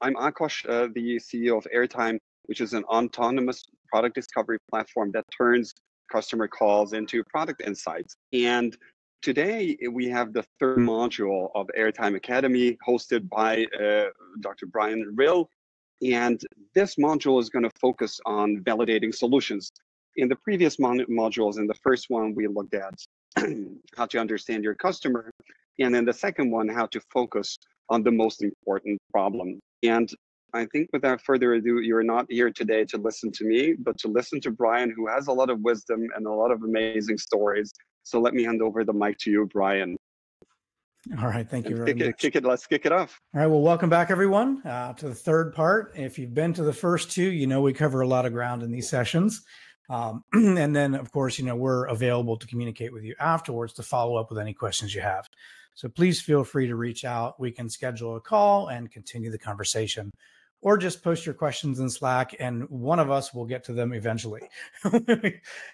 I'm Akash, uh, the CEO of Airtime, which is an autonomous product discovery platform that turns customer calls into product insights. And today we have the third module of Airtime Academy hosted by uh, Dr. Bryan Rill. And this module is going to focus on validating solutions. In the previous mon- modules, in the first one, we looked at how to understand your customer. And then the second one, how to focus on the most important problem. And I think without further ado, you're not here today to listen to me, but to listen to Bryan, who has a lot of wisdom and a lot of amazing stories. So let me hand over the mic to you, Bryan. All right, thank you very kick much. It, kick it, let's kick it off. All right, well, welcome back, everyone, uh, to the third part. If you've been to the first two, you know we cover a lot of ground in these sessions. Um, and then, of course, you know, we're available to communicate with you afterwards to follow up with any questions you have. So please feel free to reach out. We can schedule a call and continue the conversation, or just post your questions in Slack, and one of us will get to them eventually.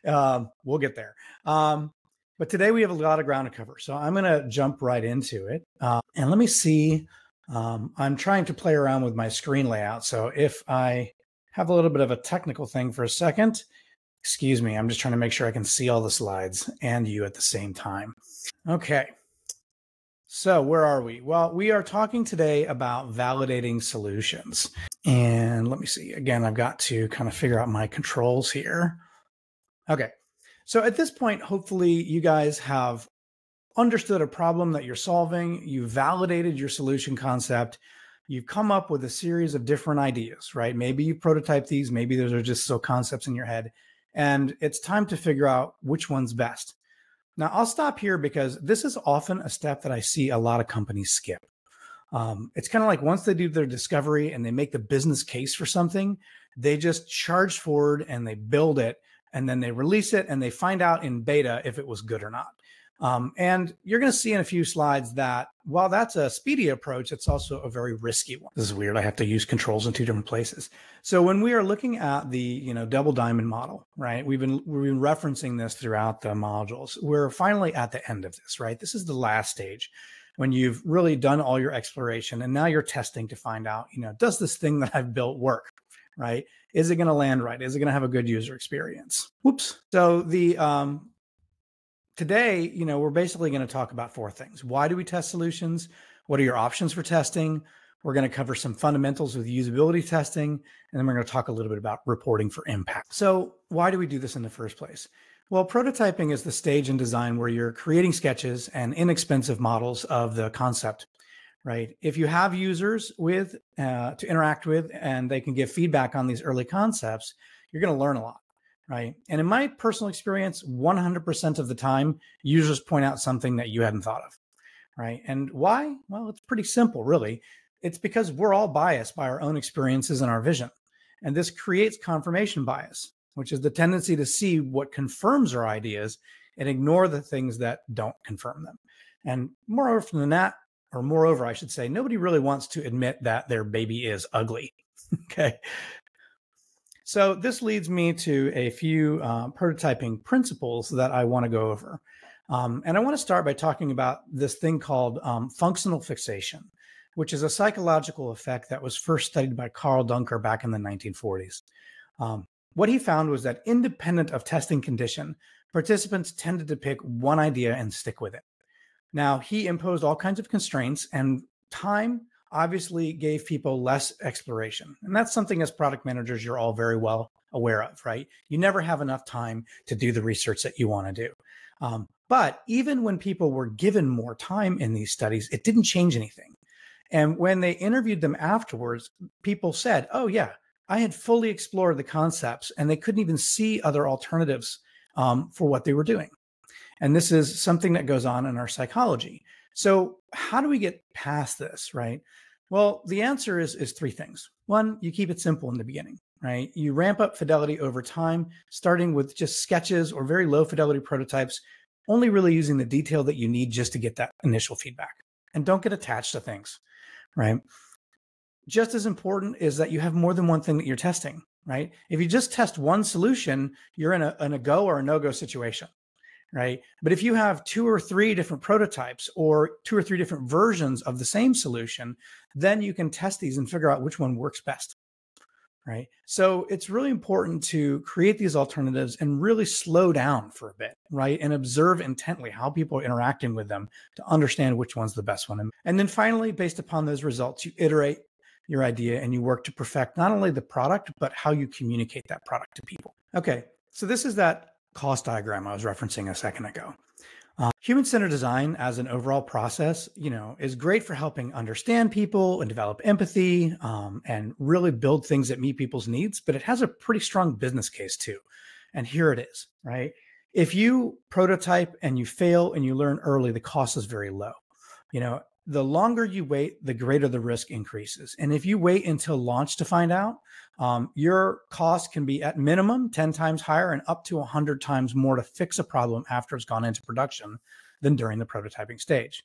um, we'll get there. Um, but today we have a lot of ground to cover. So I'm going to jump right into it. Uh, and let me see. Um, I'm trying to play around with my screen layout. So if I have a little bit of a technical thing for a second, excuse me, I'm just trying to make sure I can see all the slides and you at the same time. Okay. So, where are we? Well, we are talking today about validating solutions. And let me see. Again, I've got to kind of figure out my controls here. Okay. So, at this point, hopefully, you guys have understood a problem that you're solving. You validated your solution concept. You've come up with a series of different ideas, right? Maybe you prototype these, maybe those are just still concepts in your head. And it's time to figure out which one's best. Now, I'll stop here because this is often a step that I see a lot of companies skip. Um, it's kind of like once they do their discovery and they make the business case for something, they just charge forward and they build it and then they release it and they find out in beta if it was good or not. Um, and you're going to see in a few slides that while that's a speedy approach, it's also a very risky one. This is weird. I have to use controls in two different places. So when we are looking at the you know double diamond model, right? We've been we've been referencing this throughout the modules. We're finally at the end of this, right? This is the last stage when you've really done all your exploration and now you're testing to find out, you know, does this thing that I've built work? Right? Is it going to land right? Is it going to have a good user experience? Whoops. So the um, today, you know, we're basically going to talk about four things. Why do we test solutions? What are your options for testing? We're going to cover some fundamentals with usability testing, and then we're going to talk a little bit about reporting for impact. So, why do we do this in the first place? Well, prototyping is the stage in design where you're creating sketches and inexpensive models of the concept, right? If you have users with uh, to interact with and they can give feedback on these early concepts, you're going to learn a lot right? And in my personal experience, 100% of the time, users point out something that you hadn't thought of, right? And why? Well, it's pretty simple, really. It's because we're all biased by our own experiences and our vision. And this creates confirmation bias, which is the tendency to see what confirms our ideas and ignore the things that don't confirm them. And more often than that, or moreover, I should say, nobody really wants to admit that their baby is ugly. okay. So this leads me to a few uh, prototyping principles that I want to go over. Um, and I want to start by talking about this thing called um, functional fixation, which is a psychological effect that was first studied by Karl Duncker back in the 1940s. Um, what he found was that independent of testing condition, participants tended to pick one idea and stick with it. Now, he imposed all kinds of constraints, and time obviously gave people less exploration. And that's something as product managers you're all very well aware of, right? You never have enough time to do the research that you want to do. Um, but even when people were given more time in these studies, it didn't change anything. And when they interviewed them afterwards, people said, oh, yeah, I had fully explored the concepts and they couldn't even see other alternatives um, for what they were doing. And this is something that goes on in our psychology. So, how do we get past this, right? Well, the answer is is three things. One, you keep it simple in the beginning, right? You ramp up fidelity over time, starting with just sketches or very low fidelity prototypes, only really using the detail that you need just to get that initial feedback. And don't get attached to things, right? Just as important is that you have more than one thing that you're testing, right? If you just test one solution, you're in a, in a go or a no go situation right? But if you have two or three different prototypes or two or three different versions of the same solution, then you can test these and figure out which one works best. Right. So it's really important to create these alternatives and really slow down for a bit, right? And observe intently how people are interacting with them to understand which one's the best one. And then finally, based upon those results, you iterate your idea and you work to perfect not only the product, but how you communicate that product to people. Okay. So this is that cost diagram I was referencing a second ago. Uh, human-centered design as an overall process, you know, is great for helping understand people and develop empathy um, and really build things that meet people's needs. But it has a pretty strong business case too. And here it is, right? If you prototype and you fail and you learn early, the cost is very low. You know, the longer you wait, the greater the risk increases. And if you wait until launch to find out, um, your cost can be at minimum 10 times higher and up to 100 times more to fix a problem after it's gone into production than during the prototyping stage.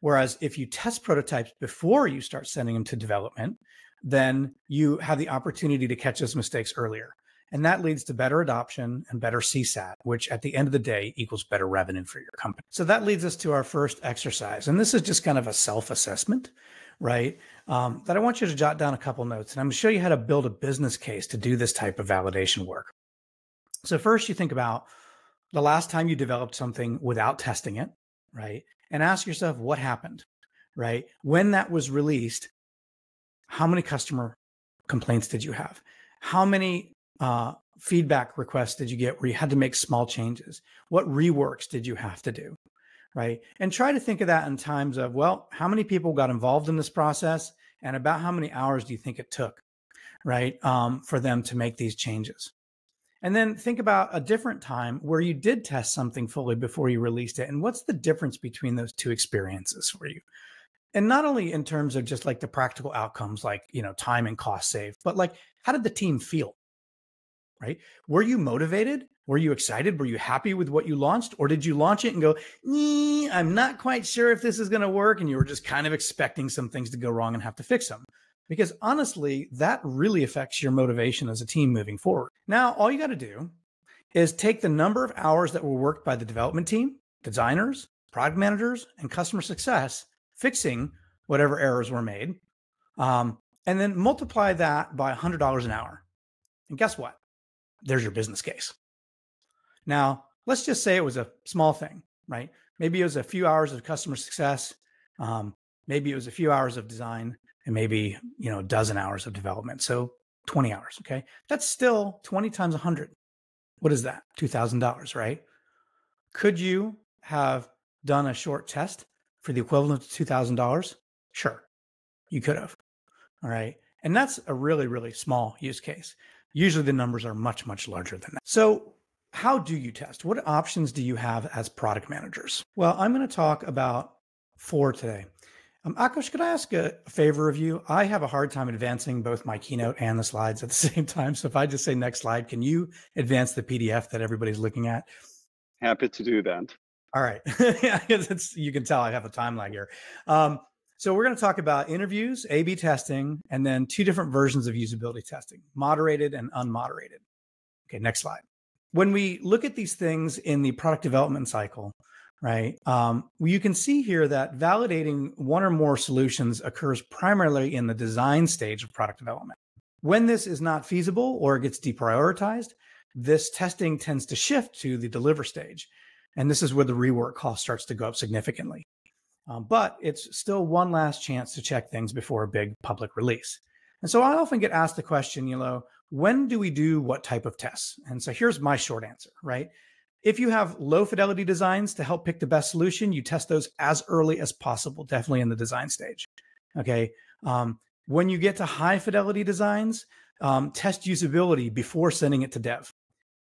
Whereas if you test prototypes before you start sending them to development, then you have the opportunity to catch those mistakes earlier. And that leads to better adoption and better CSAT, which at the end of the day equals better revenue for your company. So that leads us to our first exercise. And this is just kind of a self assessment, right? Um, that I want you to jot down a couple notes. And I'm going to show you how to build a business case to do this type of validation work. So, first, you think about the last time you developed something without testing it, right? And ask yourself what happened, right? When that was released, how many customer complaints did you have? How many uh, feedback requests did you get where you had to make small changes? What reworks did you have to do? Right. And try to think of that in times of, well, how many people got involved in this process and about how many hours do you think it took? Right. Um, for them to make these changes. And then think about a different time where you did test something fully before you released it. And what's the difference between those two experiences for you? And not only in terms of just like the practical outcomes, like, you know, time and cost saved, but like, how did the team feel? Right? Were you motivated? Were you excited? Were you happy with what you launched? Or did you launch it and go, I'm not quite sure if this is going to work? And you were just kind of expecting some things to go wrong and have to fix them. Because honestly, that really affects your motivation as a team moving forward. Now, all you got to do is take the number of hours that were worked by the development team, designers, product managers, and customer success fixing whatever errors were made, um, and then multiply that by $100 an hour. And guess what? There's your business case. Now, let's just say it was a small thing, right? Maybe it was a few hours of customer success. Um, maybe it was a few hours of design and maybe, you know, a dozen hours of development. So 20 hours. Okay. That's still 20 times 100. What is that? $2,000, right? Could you have done a short test for the equivalent of $2,000? Sure, you could have. All right. And that's a really, really small use case. Usually the numbers are much, much larger than that. So how do you test? What options do you have as product managers? Well, I'm going to talk about four today. Um, Akash, could I ask a favor of you? I have a hard time advancing both my keynote and the slides at the same time. So if I just say next slide, can you advance the PDF that everybody's looking at? Happy to do that. All right. yeah, it's, you can tell I have a time lag here. Um, so we're going to talk about interviews, A/B testing, and then two different versions of usability testing: moderated and unmoderated. Okay, next slide. When we look at these things in the product development cycle, right, um, you can see here that validating one or more solutions occurs primarily in the design stage of product development. When this is not feasible or gets deprioritized, this testing tends to shift to the deliver stage. And this is where the rework cost starts to go up significantly. Um, but it's still one last chance to check things before a big public release. And so I often get asked the question, you know, when do we do what type of tests? And so here's my short answer, right? If you have low fidelity designs to help pick the best solution, you test those as early as possible, definitely in the design stage. Okay. Um, when you get to high fidelity designs, um, test usability before sending it to dev.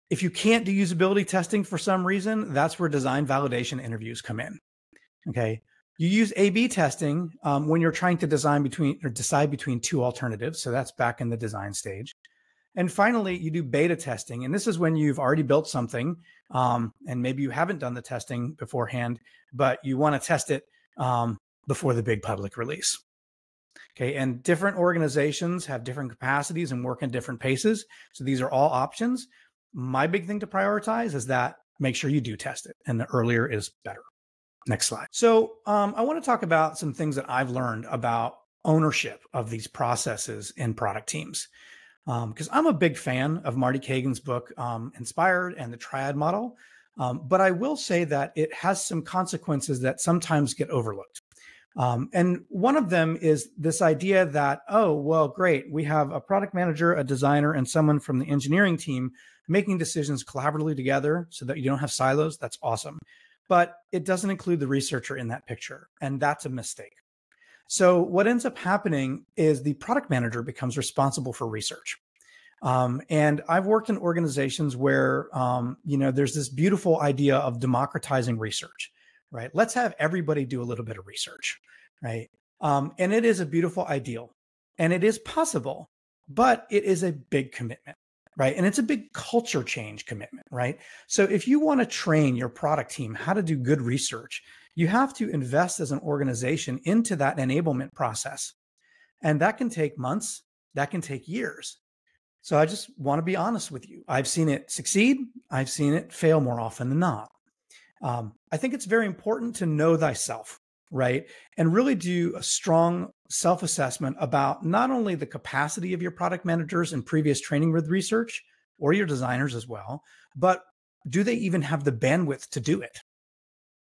If you can't do usability testing for some reason, that's where design validation interviews come in. Okay. You use A/B testing um, when you're trying to design between or decide between two alternatives. So that's back in the design stage. And finally, you do beta testing, and this is when you've already built something, um, and maybe you haven't done the testing beforehand, but you want to test it um, before the big public release. Okay, and different organizations have different capacities and work in different paces. So these are all options. My big thing to prioritize is that make sure you do test it. And the earlier is better. Next slide. So um, I want to talk about some things that I've learned about ownership of these processes in product teams. Because um, I'm a big fan of Marty Cagan's book, um, Inspired and the Triad Model. Um, but I will say that it has some consequences that sometimes get overlooked. Um, and one of them is this idea that, oh, well, great, we have a product manager, a designer, and someone from the engineering team making decisions collaboratively together so that you don't have silos. That's awesome. But it doesn't include the researcher in that picture. And that's a mistake. So, what ends up happening is the product manager becomes responsible for research. Um, and I've worked in organizations where, um, you know, there's this beautiful idea of democratizing research right? Let's have everybody do a little bit of research, right? Um, and it is a beautiful ideal and it is possible, but it is a big commitment, right? And it's a big culture change commitment, right? So if you want to train your product team how to do good research, you have to invest as an organization into that enablement process. And that can take months, that can take years. So I just want to be honest with you. I've seen it succeed, I've seen it fail more often than not. Um, I think it's very important to know thyself, right? And really do a strong self assessment about not only the capacity of your product managers and previous training with research or your designers as well, but do they even have the bandwidth to do it?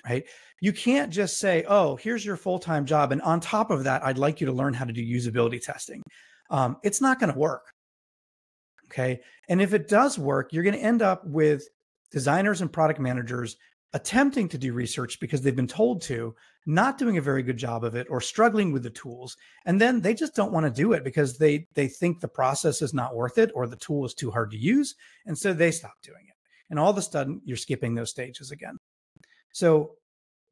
Right? You can't just say, oh, here's your full time job. And on top of that, I'd like you to learn how to do usability testing. Um, it's not going to work. Okay. And if it does work, you're going to end up with designers and product managers attempting to do research because they've been told to, not doing a very good job of it or struggling with the tools. And then they just don't want to do it because they they think the process is not worth it or the tool is too hard to use. And so they stop doing it. And all of a sudden you're skipping those stages again. So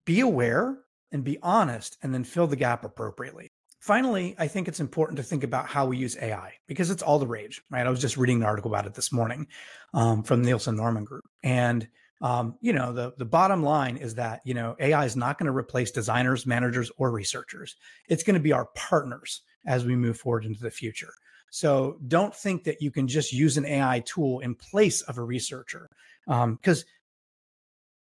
be aware and be honest and then fill the gap appropriately. Finally, I think it's important to think about how we use AI because it's all the rage, right? I was just reading an article about it this morning um, from Nielsen Norman Group. And um, you know the the bottom line is that you know ai is not going to replace designers managers or researchers. It's going to be our partners as we move forward into the future. So don't think that you can just use an ai tool in place of a researcher because um,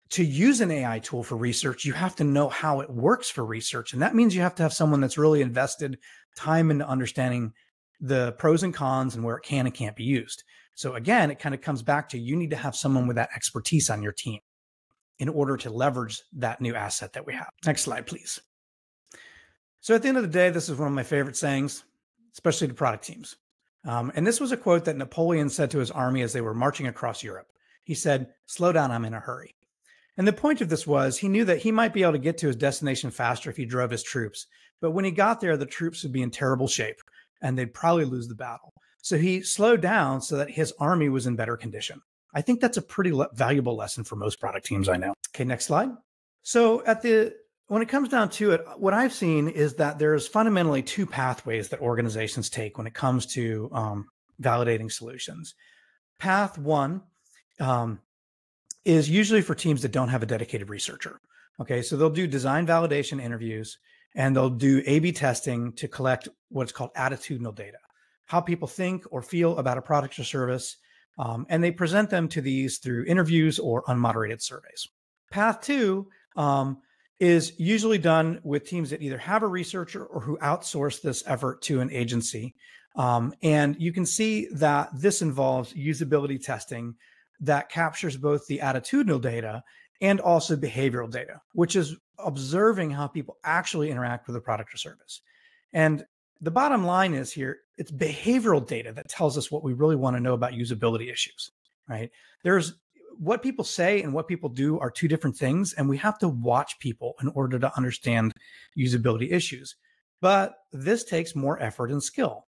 to use an ai tool for research you have to know how it works for research and that means you have to have someone that's really invested time into understanding the pros and cons and where it can and can't be used so again, it kind of comes back to you need to have someone with that expertise on your team in order to leverage that new asset that we have. Next slide, please. So at the end of the day, this is one of my favorite sayings, especially to product teams. Um, and this was a quote that Napoleon said to his army as they were marching across Europe. He said, Slow down, I'm in a hurry. And the point of this was he knew that he might be able to get to his destination faster if he drove his troops. But when he got there, the troops would be in terrible shape and they'd probably lose the battle. So he slowed down so that his army was in better condition. I think that's a pretty le- valuable lesson for most product teams I know. Okay, next slide. So at the when it comes down to it, what I've seen is that there's fundamentally two pathways that organizations take when it comes to um, validating solutions. Path one um, is usually for teams that don't have a dedicated researcher. Okay, so they'll do design validation interviews and they'll do A B testing to collect what's called attitudinal data how people think or feel about a product or service, um, and they present them to these through interviews or unmoderated surveys. Path two um, is usually done with teams that either have a researcher or who outsource this effort to an agency. Um, and you can see that this involves usability testing that captures both the attitudinal data and also behavioral data, which is observing how people actually interact with a product or service. And the bottom line is here it's behavioral data that tells us what we really want to know about usability issues right? There's what people say and what people do are two different things and we have to watch people in order to understand usability issues. But this takes more effort and skill.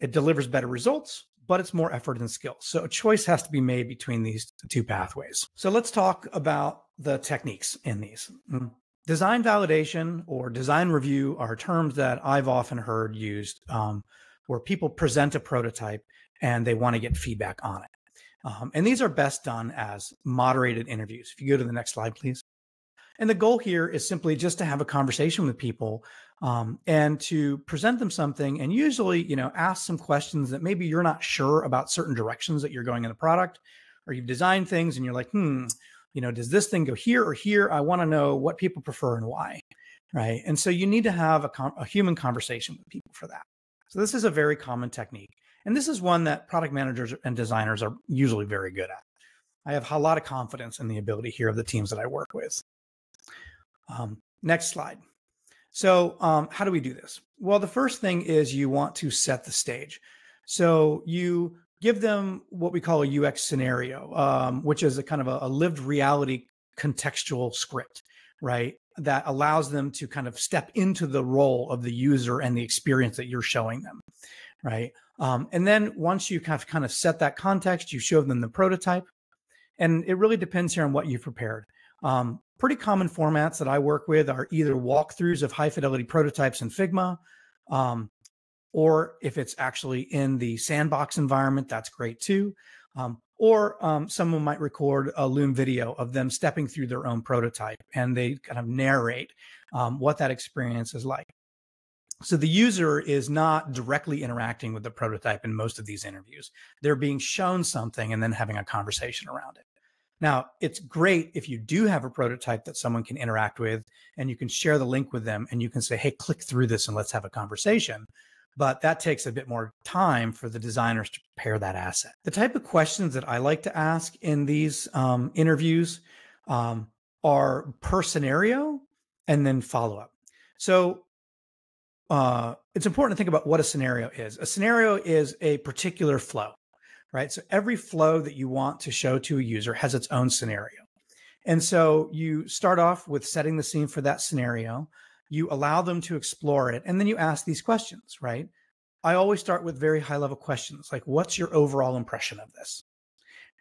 It delivers better results but it's more effort and skill. So a choice has to be made between these two pathways. So let's talk about the techniques in these. Mm. Design validation or design review are terms that I've often heard used um, where people present a prototype and they want to get feedback on it. Um, and these are best done as moderated interviews. If you go to the next slide, please. And the goal here is simply just to have a conversation with people um, and to present them something and usually, you know, ask some questions that maybe you're not sure about certain directions that you're going in the product or you've designed things and you're like, hmm, You know, does this thing go here or here? I want to know what people prefer and why. Right. And so you need to have a, com- a human conversation with people for that. So this is a very common technique. And this is one that product managers and designers are usually very good at. I have a lot of confidence in the ability here of the teams that I work with. Um, next slide. So, um, how do we do this? Well, the first thing is you want to set the stage. So, you give them what we call a UX scenario, um, which is a kind of a, a lived reality contextual script, right? That allows them to kind of step into the role of the user and the experience that you're showing them, right? Um, and then once you kind of kind of set that context, you show them the prototype, and it really depends here on what you've prepared. Um, pretty common formats that I work with are either walkthroughs of high fidelity prototypes in Figma, um, or if it's actually in the sandbox environment, that's great too. Um, or um, someone might record a Loom video of them stepping through their own prototype and they kind of narrate um, what that experience is like. So the user is not directly interacting with the prototype in most of these interviews. They're being shown something and then having a conversation around it. Now, it's great if you do have a prototype that someone can interact with and you can share the link with them and you can say, hey, click through this and let's have a conversation. But that takes a bit more time for the designers to prepare that asset. The type of questions that I like to ask in these um, interviews um, are per scenario and then follow up. So uh, it's important to think about what a scenario is. A scenario is a particular flow right? So every flow that you want to show to a user has its own scenario. And so you start off with setting the scene for that scenario. You allow them to explore it, and then you ask these questions, right? I always start with very high level questions like, what's your overall impression of this?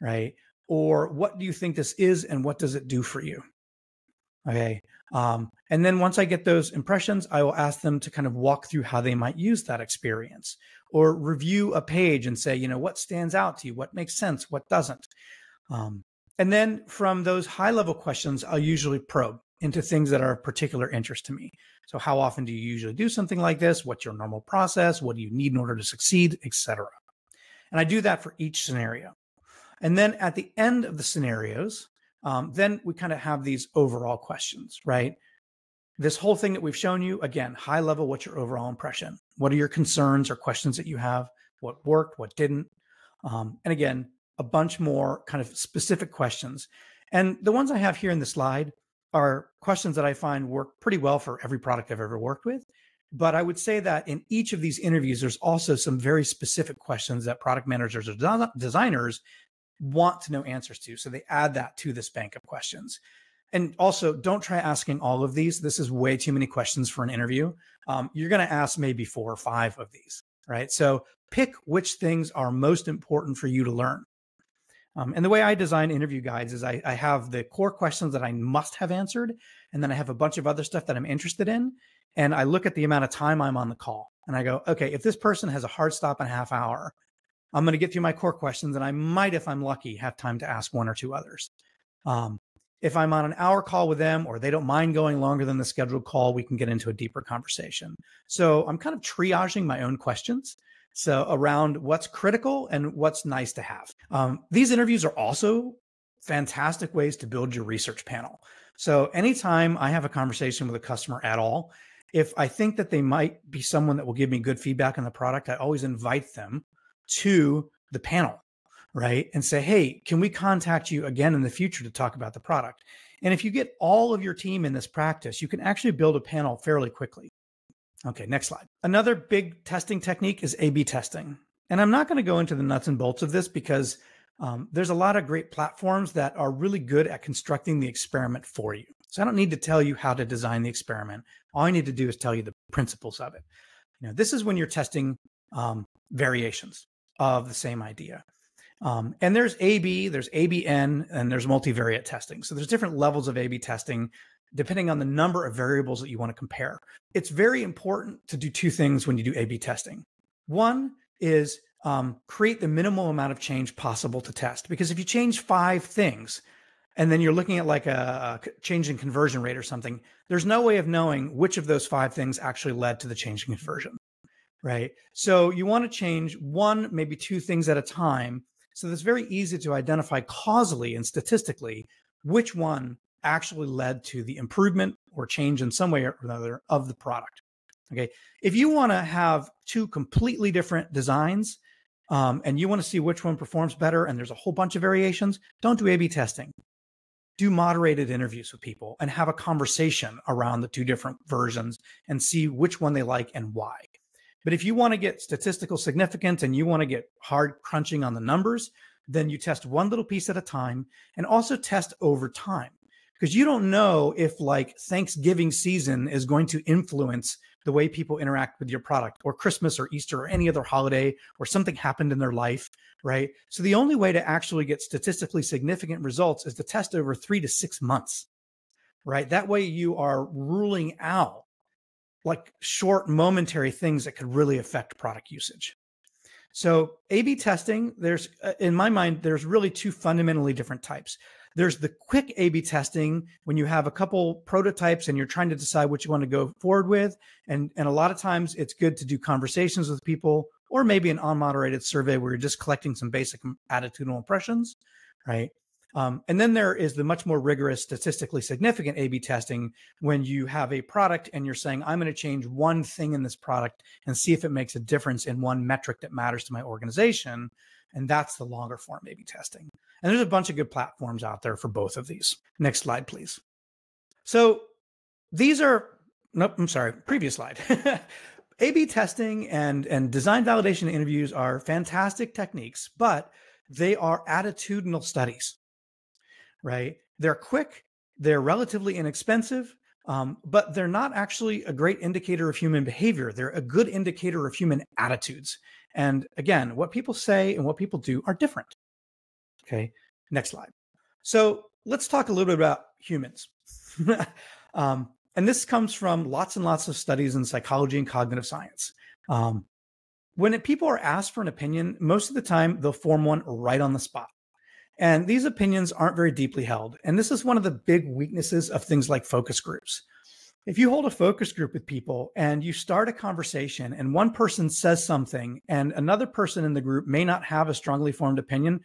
Right? Or what do you think this is, and what does it do for you? Okay. Um, and then once I get those impressions, I will ask them to kind of walk through how they might use that experience or review a page and say, you know, what stands out to you? What makes sense? What doesn't? Um, and then from those high level questions, I'll usually probe into things that are of particular interest to me. So how often do you usually do something like this? What's your normal process? What do you need in order to succeed, etc. And I do that for each scenario. And then at the end of the scenarios, um, then we kind of have these overall questions, right? This whole thing that we've shown you, again, high level, what's your overall impression? What are your concerns or questions that you have? What worked, what didn't? Um, and again, a bunch more kind of specific questions. And the ones I have here in the slide are questions that I find work pretty well for every product I've ever worked with. But I would say that in each of these interviews, there's also some very specific questions that product managers or designers want to know answers to. So they add that to this bank of questions. And also, don't try asking all of these. This is way too many questions for an interview. Um, you're going to ask maybe four or five of these, right? So pick which things are most important for you to learn. Um, and the way I design interview guides is I, I have the core questions that I must have answered, and then I have a bunch of other stuff that I'm interested in. And I look at the amount of time I'm on the call, and I go, okay, if this person has a hard stop in a half hour, I'm going to get through my core questions, and I might, if I'm lucky, have time to ask one or two others. Um, if I'm on an hour call with them or they don't mind going longer than the scheduled call, we can get into a deeper conversation. So I'm kind of triaging my own questions. So around what's critical and what's nice to have. Um, these interviews are also fantastic ways to build your research panel. So anytime I have a conversation with a customer at all, if I think that they might be someone that will give me good feedback on the product, I always invite them to the panel right? And say, hey, can we contact you again in the future to talk about the product? And if you get all of your team in this practice, you can actually build a panel fairly quickly. Okay, next slide. Another big testing technique is A B testing. And I'm not going to go into the nuts and bolts of this because um, there's a lot of great platforms that are really good at constructing the experiment for you. So I don't need to tell you how to design the experiment. All I need to do is tell you the principles of it. You know, this is when you're testing um, variations of the same idea. Um, and there's AB, there's ABN, and there's multivariate testing. So there's different levels of AB testing depending on the number of variables that you want to compare. It's very important to do two things when you do AB testing. One is um, create the minimal amount of change possible to test. Because if you change five things and then you're looking at like a, a change in conversion rate or something, there's no way of knowing which of those five things actually led to the change in conversion. Right. So you want to change one, maybe two things at a time so it's very easy to identify causally and statistically which one actually led to the improvement or change in some way or another of the product. Okay. If you want to have two completely different designs um, and you want to see which one performs better, and there's a whole bunch of variations, don't do A B testing. Do moderated interviews with people and have a conversation around the two different versions and see which one they like and why. But if you want to get statistical significance and you want to get hard crunching on the numbers, then you test one little piece at a time and also test over time because you don't know if like Thanksgiving season is going to influence the way people interact with your product or Christmas or Easter or any other holiday or something happened in their life, right? So the only way to actually get statistically significant results is to test over 3 to 6 months. Right? That way you are ruling out like short momentary things that could really affect product usage. So A/B testing, there's uh, in my mind, there's really two fundamentally different types. There's the quick A/B testing when you have a couple prototypes and you're trying to decide what you want to go forward with, and and a lot of times it's good to do conversations with people or maybe an unmoderated survey where you're just collecting some basic attitudinal impressions, right? Um, and then there is the much more rigorous, statistically significant A B testing when you have a product and you're saying, I'm going to change one thing in this product and see if it makes a difference in one metric that matters to my organization. And that's the longer form A B testing. And there's a bunch of good platforms out there for both of these. Next slide, please. So these are, nope, I'm sorry, previous slide. A B testing and, and design validation interviews are fantastic techniques, but they are attitudinal studies right? They're quick, they're relatively inexpensive, um, but they're not actually a great indicator of human behavior. They're a good indicator of human attitudes. And again, what people say and what people do are different. Okay, next slide. So let's talk a little bit about humans. um, and this comes from lots and lots of studies in psychology and cognitive science. Um, when people are asked for an opinion, most of the time they'll form one right on the spot. And these opinions aren't very deeply held. And this is one of the big weaknesses of things like focus groups. If you hold a focus group with people and you start a conversation and one person says something and another person in the group may not have a strongly formed opinion,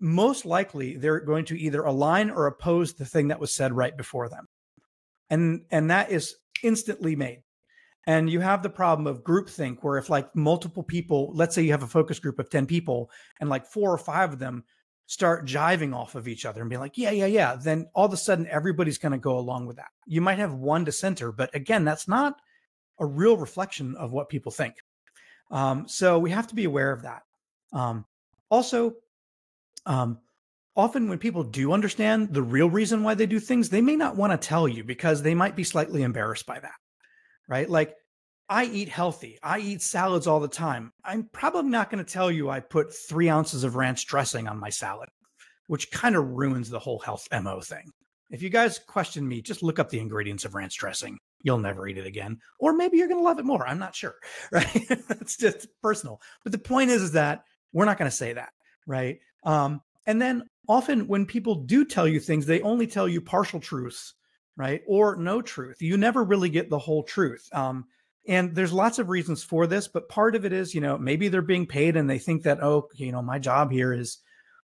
most likely they're going to either align or oppose the thing that was said right before them. And and that is instantly made. And you have the problem of groupthink where if like multiple people, let's say you have a focus group of 10 people and like four or five of them start jiving off of each other and be like, yeah, yeah, yeah, then all of a sudden everybody's going to go along with that. You might have one dissenter, but again, that's not a real reflection of what people think. Um, so we have to be aware of that. Um, also, um, often when people do understand the real reason why they do things, they may not want to tell you because they might be slightly embarrassed by that, right? Like I eat healthy. I eat salads all the time. I'm probably not going to tell you I put three ounces of ranch dressing on my salad, which kind of ruins the whole health MO thing. If you guys question me, just look up the ingredients of ranch dressing. You'll never eat it again. Or maybe you're going to love it more. I'm not sure. Right. It's just personal. But the point is, is that we're not going to say that. Right. Um, and then often when people do tell you things, they only tell you partial truths, right? Or no truth. You never really get the whole truth. Um, and there's lots of reasons for this, but part of it is, you know, maybe they're being paid and they think that, oh, you know, my job here is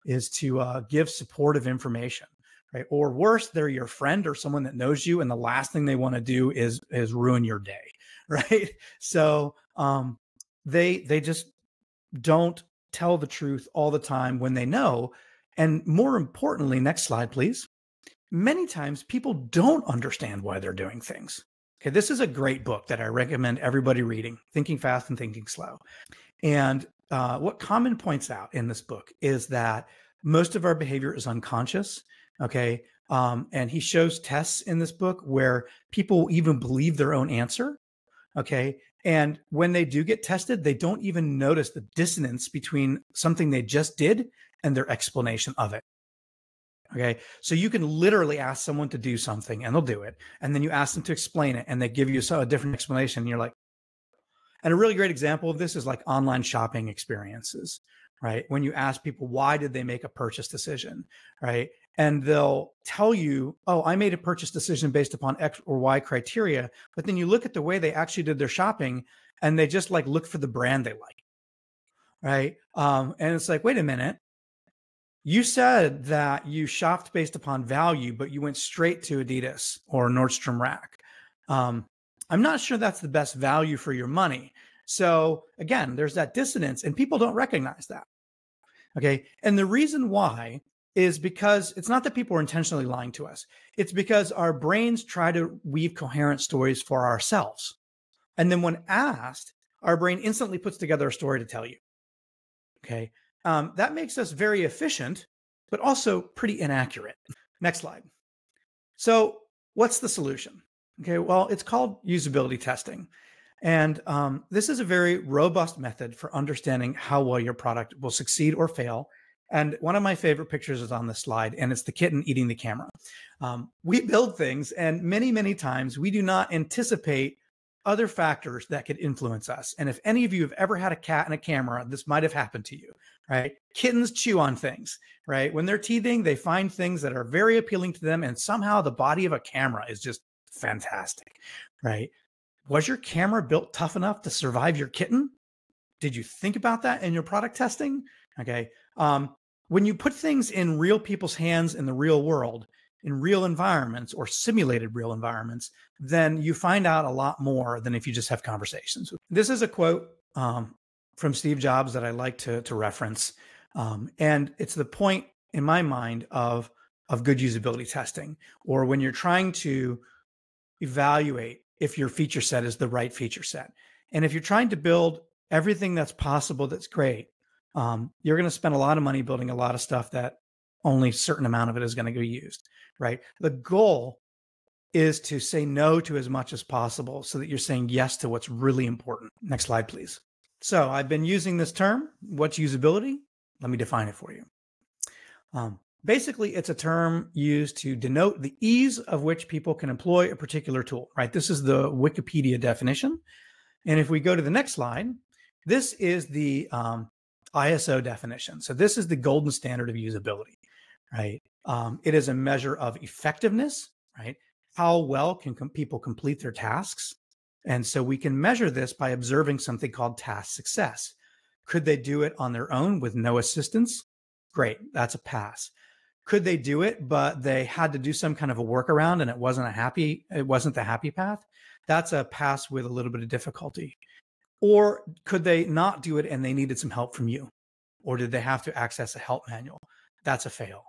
is to uh, give supportive information, right? Or worse, they're your friend or someone that knows you, and the last thing they want to do is is ruin your day, right? So um, they they just don't tell the truth all the time when they know. And more importantly, next slide, please. Many times people don't understand why they're doing things. Okay, this is a great book that I recommend everybody reading Thinking Fast and Thinking Slow. And uh, what Kahneman points out in this book is that most of our behavior is unconscious. Okay. Um, and he shows tests in this book where people even believe their own answer. Okay. And when they do get tested, they don't even notice the dissonance between something they just did and their explanation of it. Okay. So you can literally ask someone to do something and they'll do it. And then you ask them to explain it and they give you a different explanation. And you're like, and a really great example of this is like online shopping experiences, right? When you ask people, why did they make a purchase decision, right? And they'll tell you, oh, I made a purchase decision based upon X or Y criteria. But then you look at the way they actually did their shopping and they just like look for the brand they like, right? Um, and it's like, wait a minute you said that you shopped based upon value, but you went straight to Adidas or Nordstrom Rack. Um, I'm not sure that's the best value for your money. So again, there's that dissonance, and people don't recognize that. Okay. And the reason why is because it's not that people are intentionally lying to us, it's because our brains try to weave coherent stories for ourselves. And then when asked, our brain instantly puts together a story to tell you. Okay. Um, that makes us very efficient, but also pretty inaccurate. Next slide. So, what's the solution? Okay, well, it's called usability testing. And um, this is a very robust method for understanding how well your product will succeed or fail. And one of my favorite pictures is on this slide, and it's the kitten eating the camera. Um, we build things, and many, many times we do not anticipate other factors that could influence us. And if any of you have ever had a cat and a camera, this might have happened to you, right? Kittens chew on things, right? When they're teething, they find things that are very appealing to them. And somehow the body of a camera is just fantastic, right? Was your camera built tough enough to survive your kitten? Did you think about that in your product testing? Okay. Um, when you put things in real people's hands in the real world, in real environments or simulated real environments, then you find out a lot more than if you just have conversations. This is a quote um, from Steve Jobs that I like to, to reference. Um, and it's the point in my mind of, of good usability testing, or when you're trying to evaluate if your feature set is the right feature set. And if you're trying to build everything that's possible that's great, um, you're going to spend a lot of money building a lot of stuff that only a certain amount of it is going to be used right? The goal is to say no to as much as possible so that you're saying yes to what's really important. Next slide, please. So I've been using this term. What's usability? Let me define it for you. Um, basically, it's a term used to denote the ease of which people can employ a particular tool, right? This is the Wikipedia definition. And if we go to the next slide, this is the um, ISO definition. So this is the golden standard of usability, right? Um, it is a measure of effectiveness, right? How well can com- people complete their tasks? And so we can measure this by observing something called task success. Could they do it on their own with no assistance? Great, that's a pass. Could they do it, but they had to do some kind of a workaround and it wasn't a happy, it wasn't the happy path? That's a pass with a little bit of difficulty. Or could they not do it and they needed some help from you? Or did they have to access a help manual? That's a fail.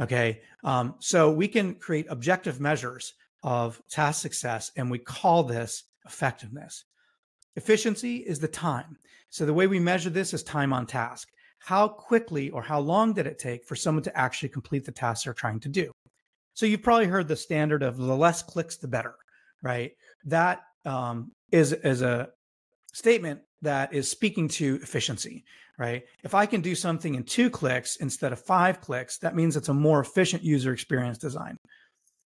Okay. Um, so we can create objective measures of task success, and we call this effectiveness. Efficiency is the time. So the way we measure this is time on task. How quickly or how long did it take for someone to actually complete the task they're trying to do? So you've probably heard the standard of the less clicks, the better, right? That um, is is a statement that is speaking to efficiency, right? If I can do something in two clicks instead of five clicks, that means it's a more efficient user experience design.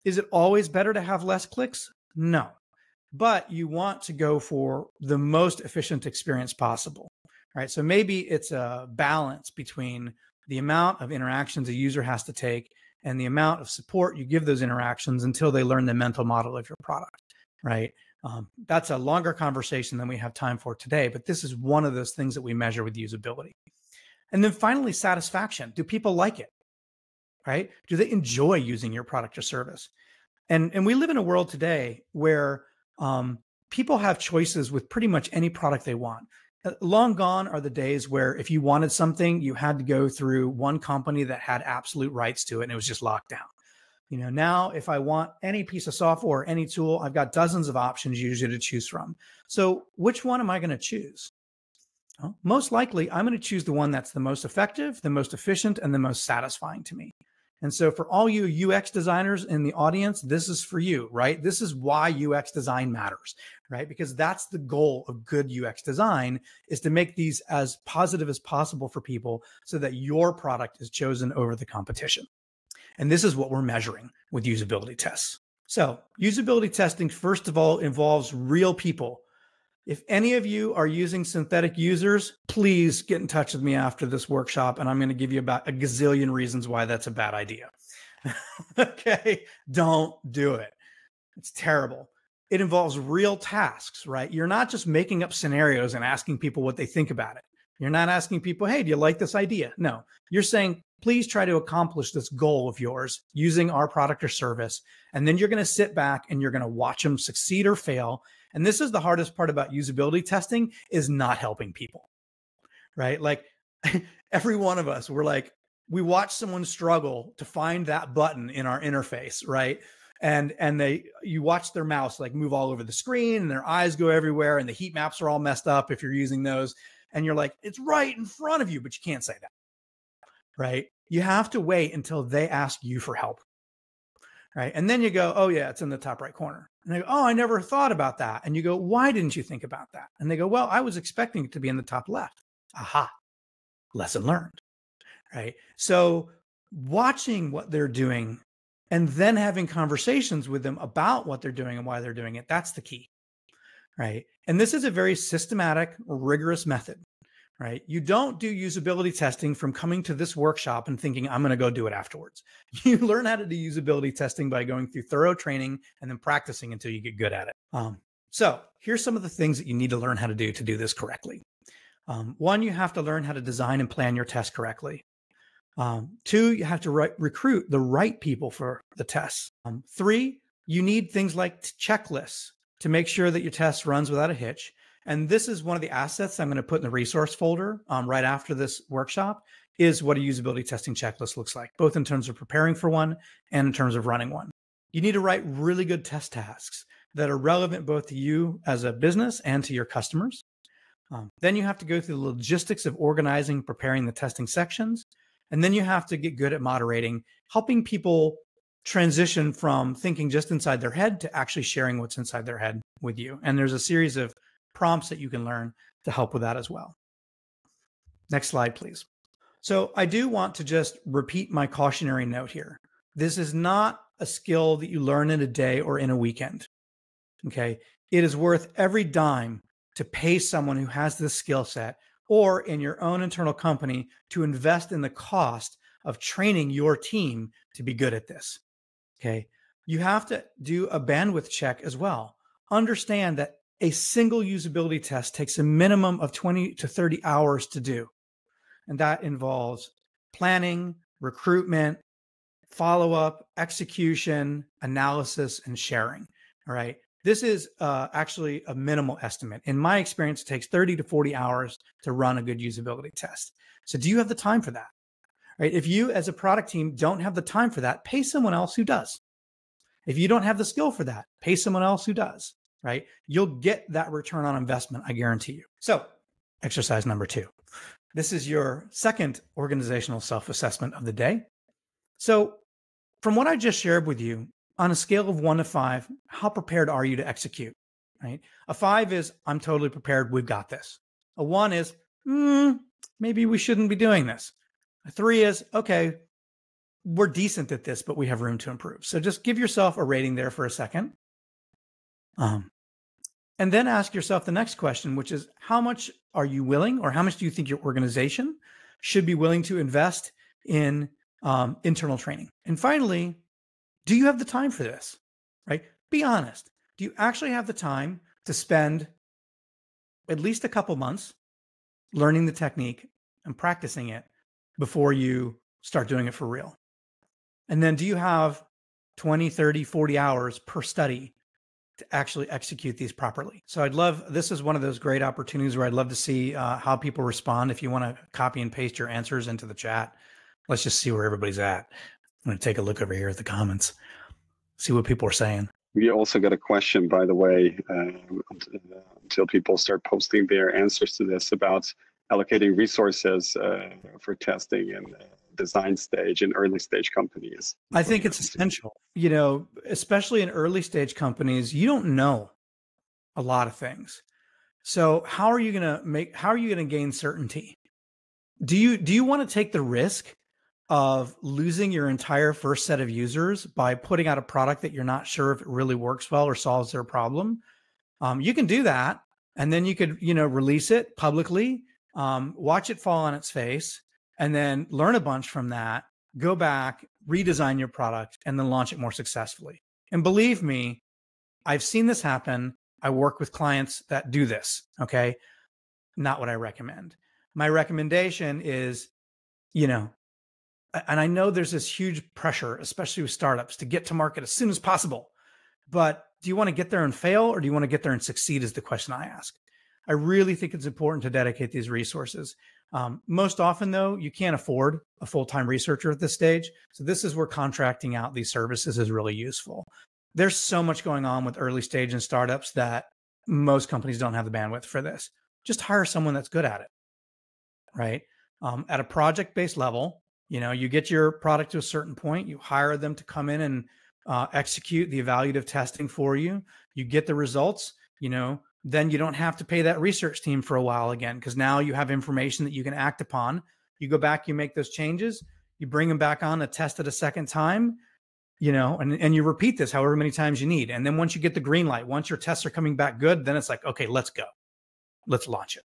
Is it always better to have less clicks? No. But you want to go for the most efficient experience possible, right? So maybe it's a balance between the amount of interactions a user has to take and the amount of support you give those interactions until they learn the mental model of your product, right? Um, that's a longer conversation than we have time for today, but this is one of those things that we measure with usability. And then finally, satisfaction. Do people like it? Right? Do they enjoy using your product or service? And and we live in a world today where um, people have choices with pretty much any product they want. Uh, long gone are the days where if you wanted something, you had to go through one company that had absolute rights to it, and it was just locked down. You know, now if I want any piece of software or any tool, I've got dozens of options usually to choose from. So which one am I going to choose? Well, most likely, I'm going to choose the one that's the most effective, the most efficient, and the most satisfying to me. And so, for all you UX designers in the audience, this is for you, right? This is why UX design matters, right? Because that's the goal of good UX design is to make these as positive as possible for people so that your product is chosen over the competition. And this is what we're measuring with usability tests. So, usability testing, first of all, involves real people. If any of you are using synthetic users, please get in touch with me after this workshop, and I'm going to give you about a gazillion reasons why that's a bad idea. okay, don't do it. It's terrible. It involves real tasks, right? You're not just making up scenarios and asking people what they think about it. You're not asking people, hey, do you like this idea? No, you're saying, please try to accomplish this goal of yours using our product or service. And then you're going to sit back and you're going to watch them succeed or fail. And this is the hardest part about usability testing is not helping people. Right? Like every one of us, we're like, we watch someone struggle to find that button in our interface, right? And and they you watch their mouse like move all over the screen and their eyes go everywhere and the heat maps are all messed up if you're using those and you're like, it's right in front of you, but you can't say that. Right? You have to wait until they ask you for help. Right. And then you go, oh, yeah, it's in the top right corner. And they go, oh, I never thought about that. And you go, why didn't you think about that? And they go, well, I was expecting it to be in the top left. Aha. Lesson learned. Right. So watching what they're doing and then having conversations with them about what they're doing and why they're doing it, that's the key right? And this is a very systematic, rigorous method, right? You don't do usability testing from coming to this workshop and thinking, I'm going to go do it afterwards. You learn how to do usability testing by going through thorough training and then practicing until you get good at it. Um, so here's some of the things that you need to learn how to do to do this correctly. Um, one, you have to learn how to design and plan your test correctly. Um, two, you have to re- recruit the right people for the tests. Um, three, you need things like checklists to make sure that your test runs without a hitch. And this is one of the assets I'm going to put in the resource folder um, right after this workshop is what a usability testing checklist looks like, both in terms of preparing for one and in terms of running one. You need to write really good test tasks that are relevant both to you as a business and to your customers. Um, then you have to go through the logistics of organizing, preparing the testing sections. And then you have to get good at moderating, helping people transition from thinking just inside their head to actually sharing what's inside their head with you. And there's a series of prompts that you can learn to help with that as well. Next slide, please. So I do want to just repeat my cautionary note here. This is not a skill that you learn in a day or in a weekend. Okay. It is worth every dime to pay someone who has this skill set or in your own internal company to invest in the cost of training your team to be good at this. Okay. You have to do a bandwidth check as well. Understand that a single usability test takes a minimum of 20 to 30 hours to do. And that involves planning, recruitment, follow up, execution, analysis, and sharing. All right. This is uh, actually a minimal estimate. In my experience, it takes 30 to 40 hours to run a good usability test. So, do you have the time for that? right? If you as a product team don't have the time for that, pay someone else who does. If you don't have the skill for that, pay someone else who does, right? You'll get that return on investment, I guarantee you. So, exercise number two. This is your second organizational self assessment of the day. So, from what I just shared with you, on a scale of one to five, how prepared are you to execute? Right? A five is, I'm totally prepared. We've got this. A one is, mm, maybe we shouldn't be doing this. A Three is okay, we're decent at this, but we have room to improve. So just give yourself a rating there for a second. Um, and then ask yourself the next question, which is how much are you willing, or how much do you think your organization should be willing to invest in um, internal training? And finally, do you have the time for this? Right? Be honest. Do you actually have the time to spend at least a couple months learning the technique and practicing it before you start doing it for real? And then do you have 20, 30, 40 hours per study to actually execute these properly? So I'd love, this is one of those great opportunities where I'd love to see uh, how people respond. If you want to copy and paste your answers into the chat, let's just see where everybody's at. I'm going to take a look over here at the comments, see what people are saying. We also got a question, by the way, uh, until people start posting their answers to this about allocating resources uh, for testing and the design stage in early stage companies. I think it's essential. You know, especially in early stage companies, you don't know a lot of things. So how are you going to make how are you going to gain certainty? Do you do you want to take the risk of losing your entire first set of users by putting out a product that you're not sure if it really works well or solves their problem? Um, you can do that, and then you could you know release it publicly um, watch it fall on its face, and then learn a bunch from that. Go back, redesign your product, and then launch it more successfully. And believe me, I've seen this happen. I work with clients that do this. Okay. Not what I recommend. My recommendation is, you know, and I know there's this huge pressure, especially with startups, to get to market as soon as possible. But do you want to get there and fail, or do you want to get there and succeed? Is the question I ask. I really think it's important to dedicate these resources. Um, most often, though, you can't afford a full time researcher at this stage. So, this is where contracting out these services is really useful. There's so much going on with early stage and startups that most companies don't have the bandwidth for this. Just hire someone that's good at it, right? Um, at a project based level, you know, you get your product to a certain point, you hire them to come in and uh, execute the evaluative testing for you. You get the results, you know, then you don't have to pay that research team for a while again because now you have information that you can act upon. You go back, you make those changes, you bring them back on to test it a second time, you know, and, and you repeat this however many times you need. And then once you get the green light, once your tests are coming back good, then it's like, okay, let's go. Let's launch it.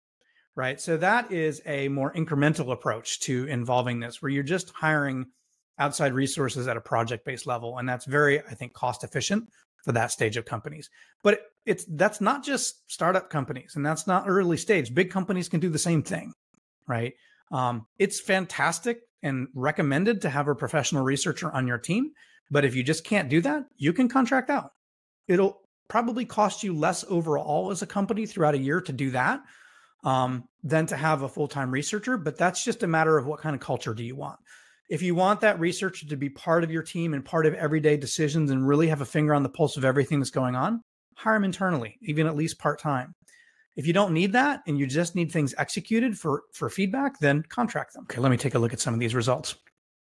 Right. So that is a more incremental approach to involving this, where you're just hiring outside resources at a project based level. And that's very, I think, cost efficient for that stage of companies. But it's that's not just startup companies and that's not early stage. Big companies can do the same thing, right? Um, it's fantastic and recommended to have a professional researcher on your team. But if you just can't do that, you can contract out. It'll probably cost you less overall as a company throughout a year to do that um, than to have a full time researcher. But that's just a matter of what kind of culture do you want. If you want that researcher to be part of your team and part of everyday decisions and really have a finger on the pulse of everything that's going on, hire them internally, even at least part time. If you don't need that and you just need things executed for for feedback, then contract them. Okay, let me take a look at some of these results.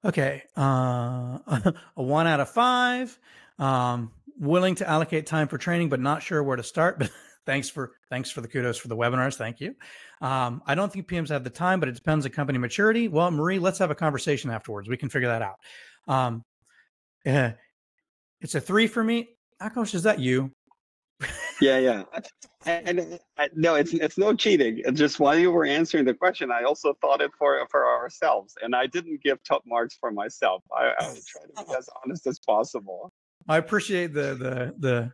Okay, uh, a one out of five. Um, willing to allocate time for training, but not sure where to start. But thanks for thanks for the kudos for the webinars. Thank you. Um, I don't think PMs have the time, but it depends on company maturity. Well, Marie, let's have a conversation afterwards. We can figure that out. Um, uh, it's a three for me. Akosh, is that you? yeah, yeah. And, and no, it's it's no cheating. It's just while you were answering the question, I also thought it for for ourselves, and I didn't give top marks for myself. I, I would try to be as honest as possible. I appreciate the the the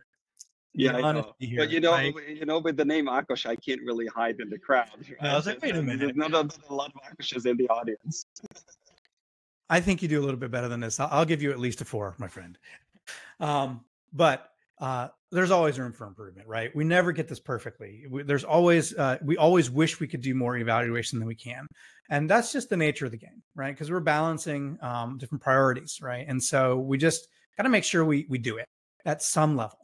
yeah, I know. Here, but you know, you know, with the name Akosh, I can't really hide in the crowd. Right? I was like, wait a minute. There's not a, lot of Akoshes in the audience. I think you do a little bit better than this. I'll, I'll give you at least a four, my friend. Um, but uh, there's always room for improvement, right? We never get this perfectly. We, there's always, uh, we always wish we could do more evaluation than we can, and that's just the nature of the game, right? Because we're balancing um, different priorities, right? And so we just got to make sure we we do it at some level.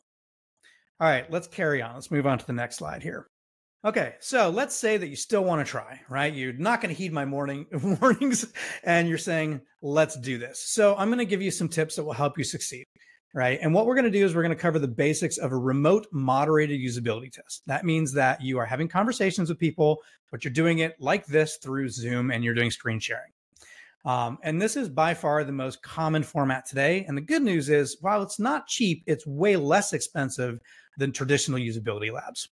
All right, let's carry on. Let's move on to the next slide here. Okay, so let's say that you still want to try, right? You're not going to heed my morning warnings and you're saying, let's do this. So I'm going to give you some tips that will help you succeed, right? And what we're going to do is we're going to cover the basics of a remote moderated usability test. That means that you are having conversations with people, but you're doing it like this through Zoom and you're doing screen sharing. Um, and this is by far the most common format today. And the good news is, while it's not cheap, it's way less expensive than traditional usability labs.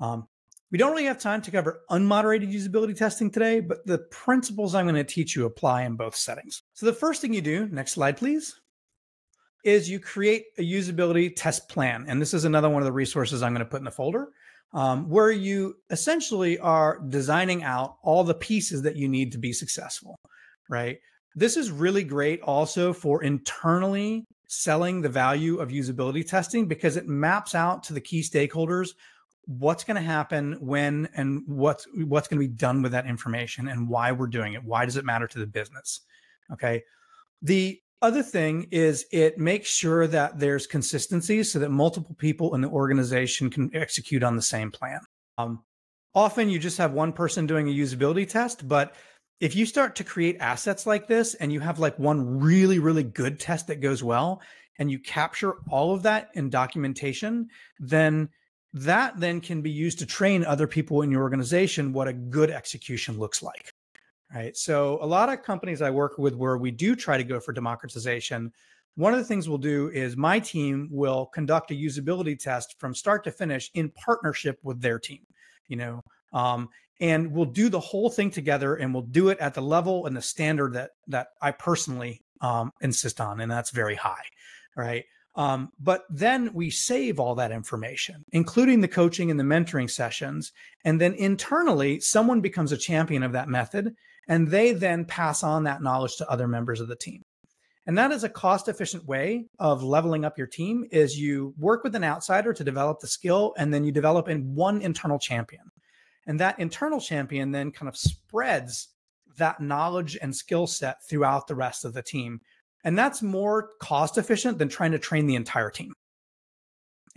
Um, we don't really have time to cover unmoderated usability testing today, but the principles I'm going to teach you apply in both settings. So the first thing you do, next slide, please, is you create a usability test plan. And this is another one of the resources I'm going to put in the folder um, where you essentially are designing out all the pieces that you need to be successful, right? This is really great also for internally selling the value of usability testing because it maps out to the key stakeholders what's going to happen when and what's what's going to be done with that information and why we're doing it. Why does it matter to the business okay? The other thing is it makes sure that there's consistency so that multiple people in the organization can execute on the same plan. Um, often you just have one person doing a usability test but if you start to create assets like this and you have like one really really good test that goes well and you capture all of that in documentation then that then can be used to train other people in your organization what a good execution looks like right? So a lot of companies i work with where we do try to go for democratization one of the things we'll do is my team will conduct a usability test from start to finish in partnership with their team you know? Um, and we'll do the whole thing together and we'll do it at the level and the standard that that i personally um, insist on and that's very high right Um, but then we save all that information, including the coaching and the mentoring sessions. And then internally, someone becomes a champion of that method, and they then pass on that knowledge to other members of the team. And that is a cost efficient way of leveling up your team is you work with an outsider to develop the skill and then you develop in one internal champion. And that internal champion then kind of spreads that knowledge and skill set throughout the rest of the team. And that's more cost efficient than trying to train the entire team.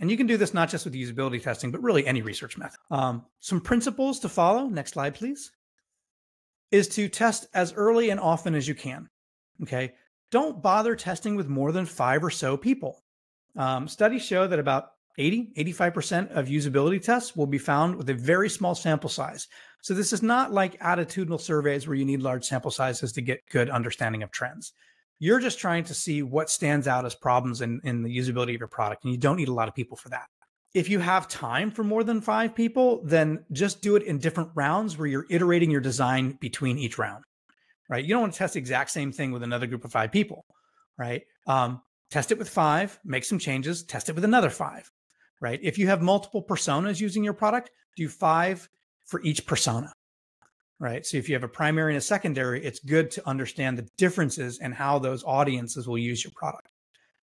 And you can do this not just with usability testing, but really any research method. Um, some principles to follow. Next slide, please. Is to test as early and often as you can. Okay. Don't bother testing with more than five or so people. Um, studies show that about 80, 85% of usability tests will be found with a very small sample size. So this is not like attitudinal surveys where you need large sample sizes to get good understanding of trends. You're just trying to see what stands out as problems in, in the usability of your product, and you don't need a lot of people for that. If you have time for more than five people, then just do it in different rounds where you're iterating your design between each round, right? You don't want to test the exact same thing with another group of five people, right? Um, test it with five, make some changes, test it with another five right? If you have multiple personas using your product, do five for each persona, right? So if you have a primary and a secondary, it's good to understand the differences and how those audiences will use your product.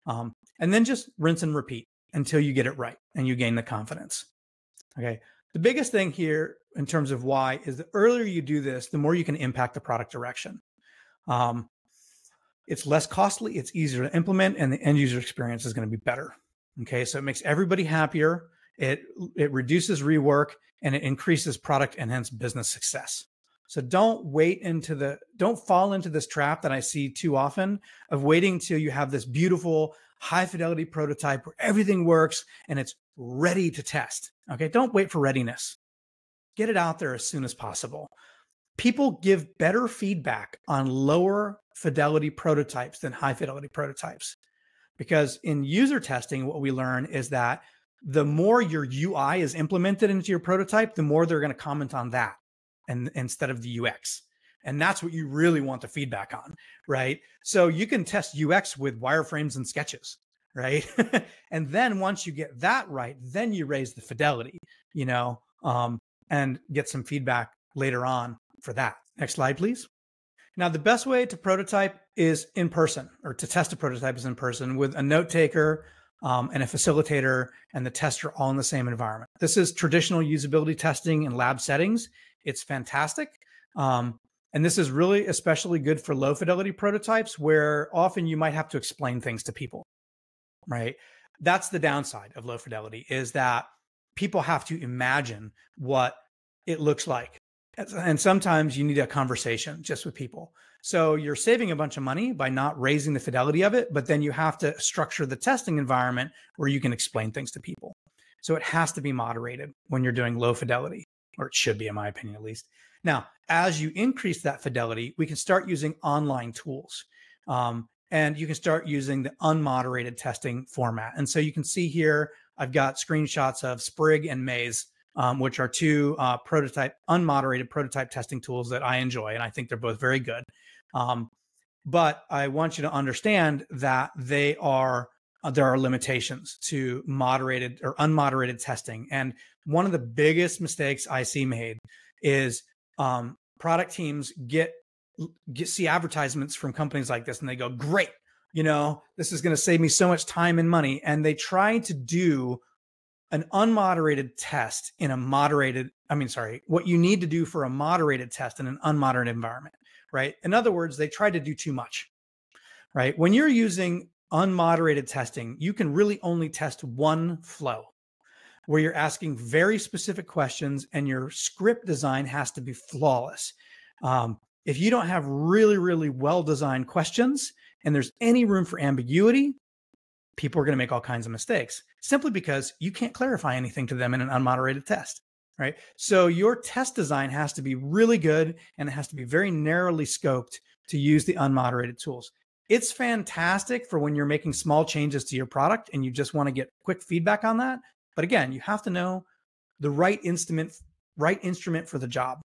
Um, and then just rinse and repeat until you get it right and you gain the confidence. Okay. The biggest thing here in terms of why is the earlier you do this, the more you can impact the product direction. Um, it's less costly, it's easier to implement, and the end user experience is going to be better. Okay, so it makes everybody happier. It it reduces rework and it increases product and hence business success. So don't wait into the don't fall into this trap that I see too often of waiting till you have this beautiful high fidelity prototype where everything works and it's ready to test. Okay, don't wait for readiness. Get it out there as soon as possible. People give better feedback on lower fidelity prototypes than high fidelity prototypes. Because in user testing, what we learn is that the more your UI is implemented into your prototype, the more they're going to comment on that and instead of the UX. And that's what you really want the feedback on, right? So you can test UX with wireframes and sketches, right? and then once you get that right, then you raise the fidelity, you know, um, and get some feedback later on for that. Next slide, please. Now, the best way to prototype is in person, or to test a prototype is in person with a note taker um, and a facilitator and the tester all in the same environment. This is traditional usability testing in lab settings. It's fantastic. Um, and this is really especially good for low fidelity prototypes where often you might have to explain things to people, right? That's the downside of low fidelity is that people have to imagine what it looks like and sometimes you need a conversation just with people. So you're saving a bunch of money by not raising the fidelity of it, but then you have to structure the testing environment where you can explain things to people. So it has to be moderated when you're doing low fidelity, or it should be, in my opinion, at least. Now, as you increase that fidelity, we can start using online tools. Um, and you can start using the unmoderated testing format. And so you can see here, I've got screenshots of Sprig and Maze um, which are two uh, prototype, unmoderated prototype testing tools that I enjoy. And I think they're both very good. Um, but I want you to understand that they are, uh, there are limitations to moderated or unmoderated testing. And one of the biggest mistakes I see made is um, product teams get, get see advertisements from companies like this and they go, great, you know, this is going to save me so much time and money. And they try to do an unmoderated test in a moderated, I mean, sorry, what you need to do for a moderated test in an unmoderated environment, right? In other words, they try to do too much, right? When you're using unmoderated testing, you can really only test one flow where you're asking very specific questions and your script design has to be flawless. Um, if you don't have really, really well designed questions and there's any room for ambiguity, people are going to make all kinds of mistakes simply because you can't clarify anything to them in an unmoderated test right? So your test design has to be really good and it has to be very narrowly scoped to use the unmoderated tools. It's fantastic for when you're making small changes to your product and you just want to get quick feedback on that but again you have to know the right instrument right instrument for the job.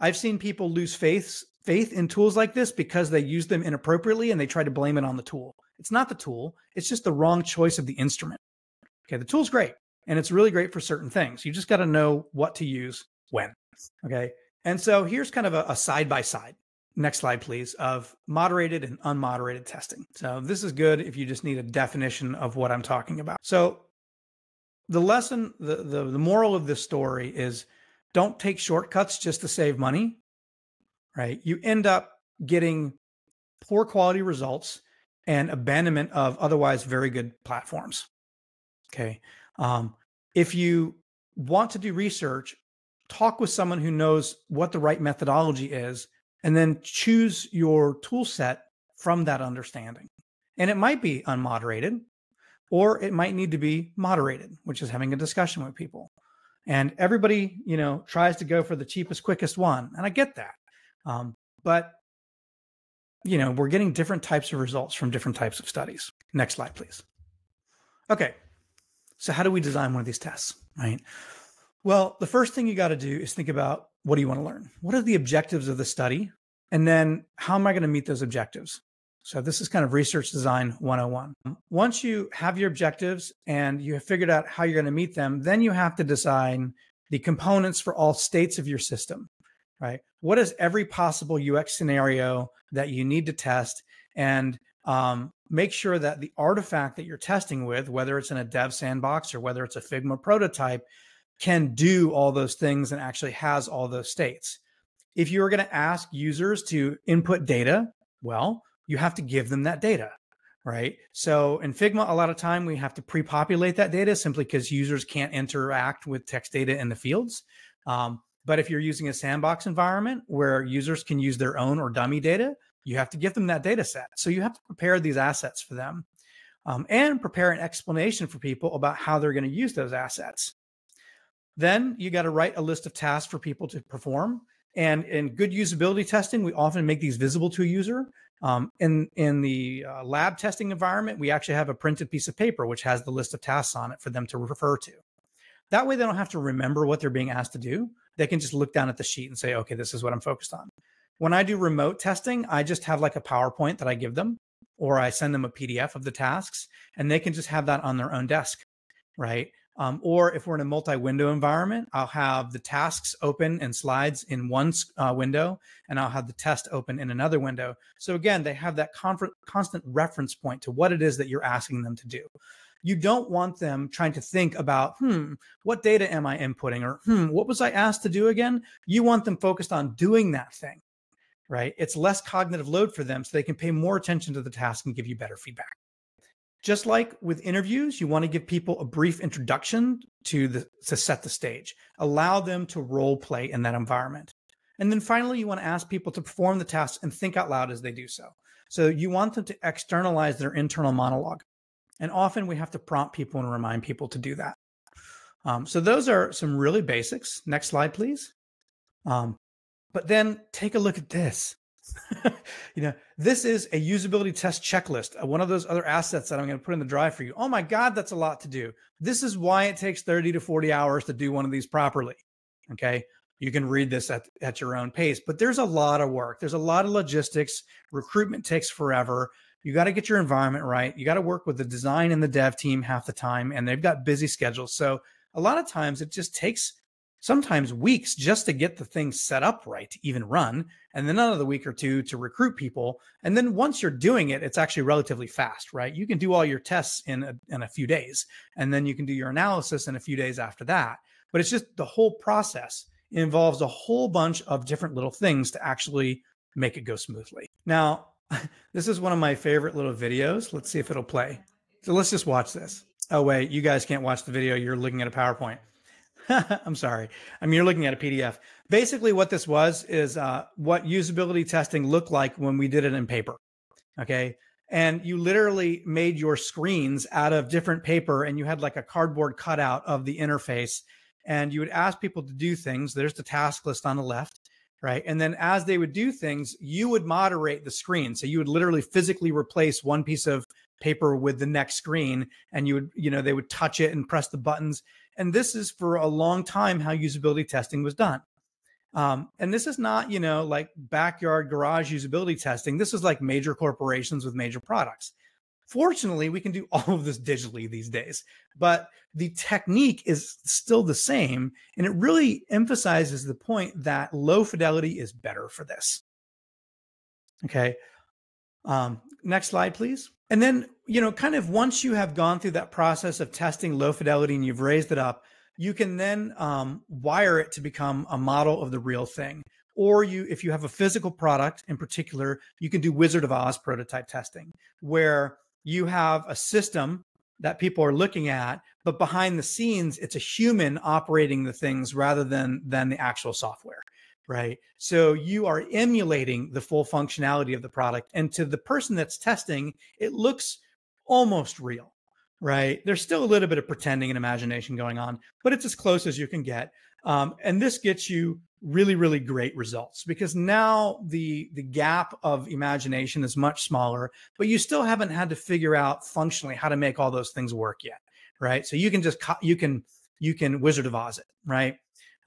I've seen people lose faith faith in tools like this because they use them inappropriately and they try to blame it on the tool It's not the tool, it's just the wrong choice of the instrument. Okay, the tool's great and it's really great for certain things. You just got to know what to use when. Okay. And so here's kind of a side by side. Next slide, please, of moderated and unmoderated testing. So this is good if you just need a definition of what I'm talking about. So the lesson, the, the, the moral of this story is don't take shortcuts just to save money, right? You end up getting poor quality results and abandonment of otherwise very good platforms. Okay. Um, if you want to do research, talk with someone who knows what the right methodology is, and then choose your tool set from that understanding. And it might be unmoderated, or it might need to be moderated, which is having a discussion with people. And everybody, you know, tries to go for the cheapest, quickest one, and I get that. Um, but you know, we're getting different types of results from different types of studies. Next slide, please. Okay, so how do we design one of these tests, right? Well, the first thing you got to do is think about what do you want to learn? What are the objectives of the study? And then how am I going to meet those objectives? So this is kind of research design 101. Once you have your objectives and you have figured out how you're going to meet them, then you have to design the components for all states of your system, right? What is every possible UX scenario that you need to test? And um, make sure that the artifact that you're testing with, whether it's in a dev sandbox or whether it's a Figma prototype, can do all those things and actually has all those states. If you are going to ask users to input data, well, you have to give them that data, right? So in Figma, a lot of time we have to pre-populate that data simply because users can't interact with text data in the fields. Um, but if you're using a sandbox environment where users can use their own or dummy data, you have to give them that data set. So you have to prepare these assets for them um, and prepare an explanation for people about how they're going to use those assets. Then you got to write a list of tasks for people to perform. And in good usability testing, we often make these visible to a user. Um, in in the uh, lab testing environment, we actually have a printed piece of paper which has the list of tasks on it for them to refer to. That way, they don't have to remember what they're being asked to do. They can just look down at the sheet and say, "Okay, this is what I'm focused on." When I do remote testing, I just have like a PowerPoint that I give them, or I send them a PDF of the tasks, and they can just have that on their own desk, right? Um, or if we're in a multi-window environment, I'll have the tasks open and slides in one uh, window, and I'll have the test open in another window. So again, they have that constant reference point to what it is that you're asking them to do. You don't want them trying to think about, hmm, what data am I inputting, or hmm, what was I asked to do again? You want them focused on doing that thing right? It's less cognitive load for them so they can pay more attention to the task and give you better feedback. Just like with interviews, you want to give people a brief introduction to the to set the stage. Allow them to role play in that environment. And then finally, you want to ask people to perform the task and think out loud as they do so. So you want them to externalize their internal monologue. And often we have to prompt people and remind people to do that. Um, so those are some really basics. Next slide, please. Um, but then take a look at this. you know, this is a usability test checklist, uh, one of those other assets that I'm going to put in the drive for you. Oh my God, that's a lot to do. This is why it takes 30 to 40 hours to do one of these properly. Okay. You can read this at, at your own pace, but there's a lot of work. There's a lot of logistics. Recruitment takes forever. You got to get your environment right. You got to work with the design and the dev team half the time, and they've got busy schedules. So a lot of times it just takes sometimes weeks just to get the thing set up right to even run and then another week or two to recruit people and then once you're doing it it's actually relatively fast right you can do all your tests in a, in a few days and then you can do your analysis in a few days after that but it's just the whole process involves a whole bunch of different little things to actually make it go smoothly now this is one of my favorite little videos let's see if it'll play so let's just watch this oh wait you guys can't watch the video you're looking at a powerpoint I'm sorry. I mean, you're looking at a PDF. Basically, what this was is uh, what usability testing looked like when we did it in paper. Okay. And you literally made your screens out of different paper and you had like a cardboard cutout of the interface. And you would ask people to do things. There's the task list on the left. Right. And then as they would do things, you would moderate the screen. So you would literally physically replace one piece of paper with the next screen and you would, you know, they would touch it and press the buttons and this is for a long time how usability testing was done. Um, and this is not, you know, like backyard garage usability testing. This is like major corporations with major products. Fortunately, we can do all of this digitally these days, but the technique is still the same. And it really emphasizes the point that low fidelity is better for this. Okay. Um, next slide, please. And then, you know, kind of once you have gone through that process of testing low fidelity and you've raised it up, you can then um, wire it to become a model of the real thing. Or you, if you have a physical product in particular, you can do Wizard of Oz prototype testing, where you have a system that people are looking at, but behind the scenes, it's a human operating the things rather than than the actual software right? So you are emulating the full functionality of the product. And to the person that's testing, it looks almost real, right? There's still a little bit of pretending and imagination going on, but it's as close as you can get. Um, and this gets you really, really great results because now the the gap of imagination is much smaller, but you still haven't had to figure out functionally how to make all those things work yet, right? So you can just you can you can Wizard of Oz it, right?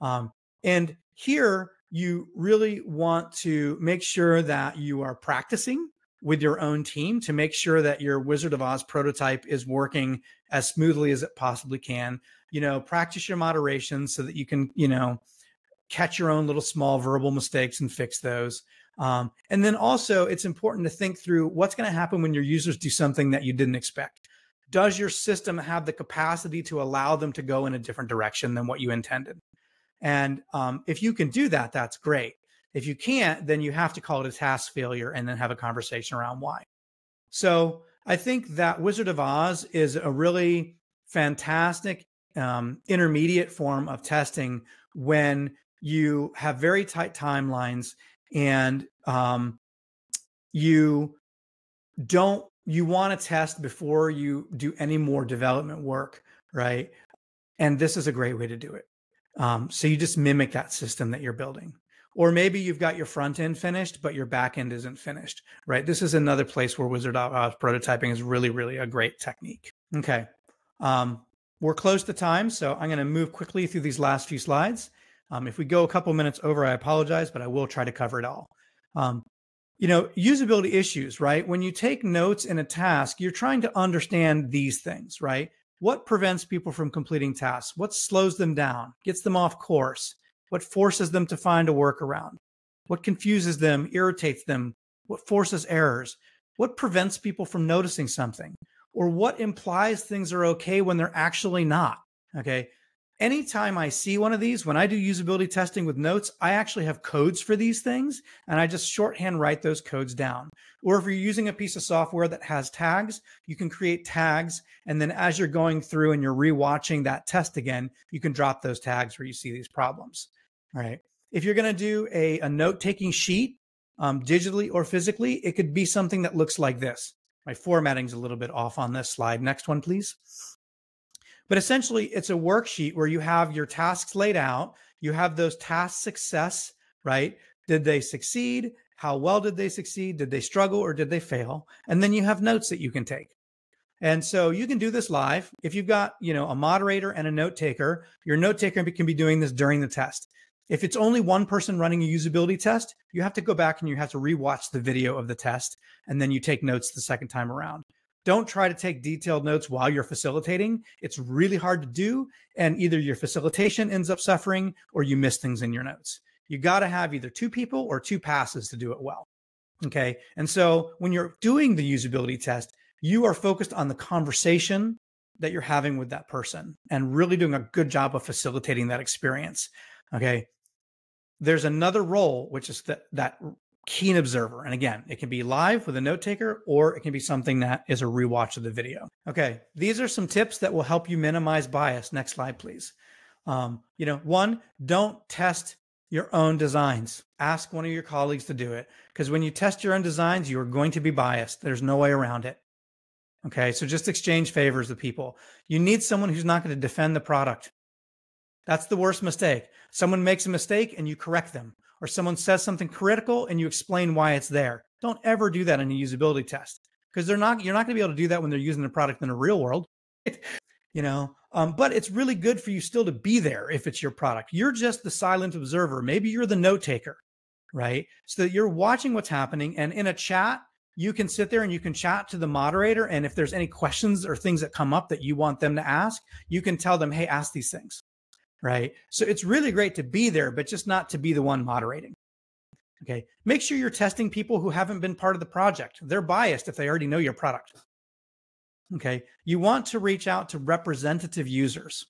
Um, and here you really want to make sure that you are practicing with your own team to make sure that your Wizard of Oz prototype is working as smoothly as it possibly can. You know, practice your moderation so that you can, you know, catch your own little small verbal mistakes and fix those. Um, and then also, it's important to think through what's going to happen when your users do something that you didn't expect. Does your system have the capacity to allow them to go in a different direction than what you intended? And um, if you can do that, that's great. If you can't, then you have to call it a task failure and then have a conversation around why. So I think that Wizard of Oz is a really fantastic um, intermediate form of testing when you have very tight timelines and um, you don't you want to test before you do any more development work right and this is a great way to do it um, so you just mimic that system that you're building. Or maybe you've got your front end finished, but your back end isn't finished, right? This is another place where Wizard of prototyping is really, really a great technique. Okay. Um, we're close to time, so I'm going to move quickly through these last few slides. Um, if we go a couple minutes over, I apologize, but I will try to cover it all. Um, you know, usability issues, right? When you take notes in a task, you're trying to understand these things, right? What prevents people from completing tasks? What slows them down, gets them off course? What forces them to find a workaround? What confuses them, irritates them? What forces errors? What prevents people from noticing something? Or what implies things are okay when they're actually not? Okay anytime I see one of these, when I do usability testing with notes, I actually have codes for these things and I just shorthand write those codes down. Or if you're using a piece of software that has tags, you can create tags. And then as you're going through and you're rewatching that test again, you can drop those tags where you see these problems. All right. If you're going to do a, a note taking sheet um, digitally or physically, it could be something that looks like this. My formatting's a little bit off on this slide. Next one, please. But essentially, it's a worksheet where you have your tasks laid out. You have those task success, right? Did they succeed? How well did they succeed? Did they struggle or did they fail? And then you have notes that you can take. And so you can do this live. If you've got, you know, a moderator and a note taker, your note taker can be doing this during the test. If it's only one person running a usability test, you have to go back and you have to rewatch the video of the test and then you take notes the second time around. Don't try to take detailed notes while you're facilitating. It's really hard to do. And either your facilitation ends up suffering or you miss things in your notes. You got to have either two people or two passes to do it well. Okay. And so when you're doing the usability test, you are focused on the conversation that you're having with that person and really doing a good job of facilitating that experience. Okay. There's another role, which is that, that keen observer. And again, it can be live with a note taker or it can be something that is a rewatch of the video. Okay, these are some tips that will help you minimize bias. Next slide, please. Um, you know, one, don't test your own designs. Ask one of your colleagues to do it because when you test your own designs, you are going to be biased. There's no way around it. Okay, so just exchange favors with people. You need someone who's not going to defend the product. That's the worst mistake. Someone makes a mistake and you correct them or someone says something critical and you explain why it's there. Don't ever do that in a usability test because they're not you're not going to be able to do that when they're using the product in the real world. you know, um, but it's really good for you still to be there if it's your product. You're just the silent observer. Maybe you're the note taker, right? So that you're watching what's happening and in a chat, you can sit there and you can chat to the moderator. And if there's any questions or things that come up that you want them to ask, you can tell them, hey, ask these things. Right. So it's really great to be there, but just not to be the one moderating. Okay. Make sure you're testing people who haven't been part of the project. They're biased if they already know your product. Okay. You want to reach out to representative users